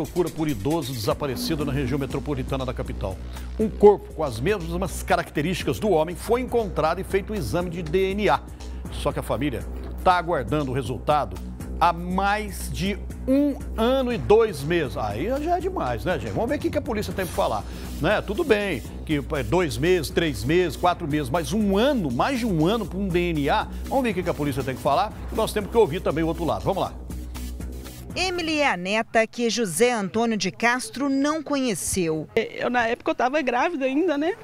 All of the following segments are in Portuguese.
Procura por idoso desaparecido na região metropolitana da capital. Um corpo com as mesmas características do homem foi encontrado e feito um exame de DNA. Só que a família está aguardando o resultado há mais de um ano e dois meses. Aí já é demais, né, gente? Vamos ver o que a polícia tem para falar. Né? Tudo bem, que é dois meses, três meses, quatro meses, mas um ano, mais de um ano para um DNA. Vamos ver o que a polícia tem que falar. Nós temos que ouvir também o outro lado. Vamos lá. Emily é a neta que José Antônio de Castro não conheceu. Eu, na época, eu estava grávida ainda, né?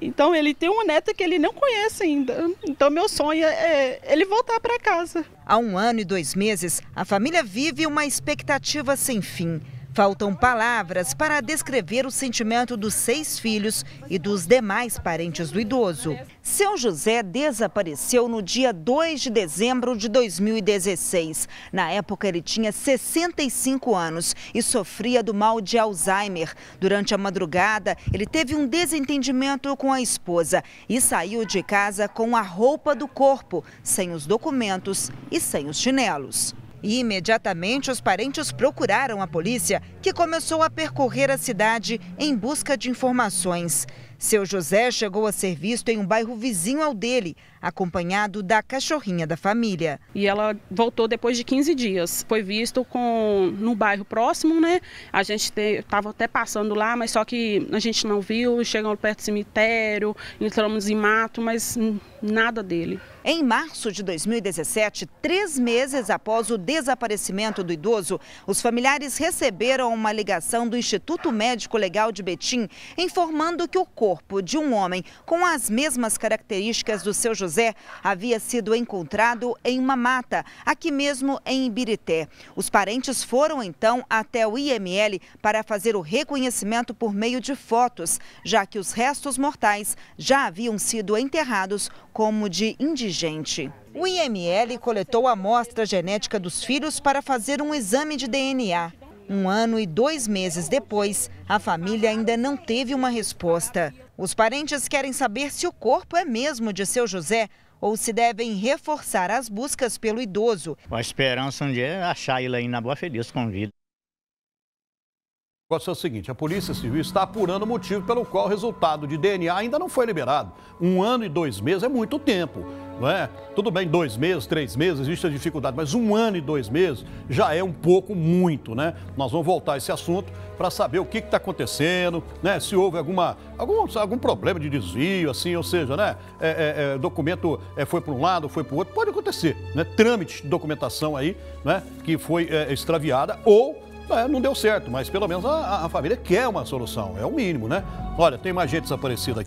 Então, ele tem uma neta que ele não conhece ainda. Então, meu sonho é ele voltar para casa. Há um ano e dois meses, a família vive uma expectativa sem fim. Faltam palavras para descrever o sentimento dos seis filhos e dos demais parentes do idoso. Seu José desapareceu no dia 2 de dezembro de 2016. Na época, ele tinha 65 anos e sofria do mal de Alzheimer. Durante a madrugada, ele teve um desentendimento com a esposa e saiu de casa com a roupa do corpo, sem os documentos e sem os chinelos. E imediatamente os parentes procuraram a polícia, que começou a percorrer a cidade em busca de informações. Seu José chegou a ser visto em um bairro vizinho ao dele, acompanhado da cachorrinha da família. E ela voltou depois de 15 dias. Foi visto com no bairro próximo, né? A gente estava até passando lá, mas só que a gente não viu. Chegamos perto do cemitério, entramos em mato, mas nada dele. Em março de 2017, três meses após o desaparecimento do idoso, os familiares receberam uma ligação do Instituto Médico Legal de Betim informando que o corpo de um homem com as mesmas características do seu José havia sido encontrado em uma mata, aqui mesmo em Ibirité. Os parentes foram então até o IML para fazer o reconhecimento por meio de fotos, já que os restos mortais já haviam sido enterrados como de indigente. O IML coletou a amostra genética dos filhos para fazer um exame de DNA. Um ano e dois meses depois, a família ainda não teve uma resposta. Os parentes querem saber se o corpo é mesmo de seu José ou se devem reforçar as buscas pelo idoso. A esperança um dia é achar ele aí na Boa Feliz com vida. O é o seguinte, a Polícia Civil está apurando o motivo pelo qual o resultado de DNA ainda não foi liberado. Um ano e dois meses é muito tempo, não é? Tudo bem, dois meses, três meses, existe a dificuldade, mas um ano e dois meses já é um pouco muito, né? Nós vamos voltar a esse assunto para saber o que está acontecendo, né? Se houve alguma, algum, algum problema de desvio, assim, ou seja, né? É, é, é, documento é, foi para um lado, foi para o outro, pode acontecer, né? Trâmite de documentação aí, né? Que foi é, extraviada ou é, não deu certo, mas pelo menos a, a família quer uma solução, é o mínimo, né? Olha, tem mais gente desaparecida aqui.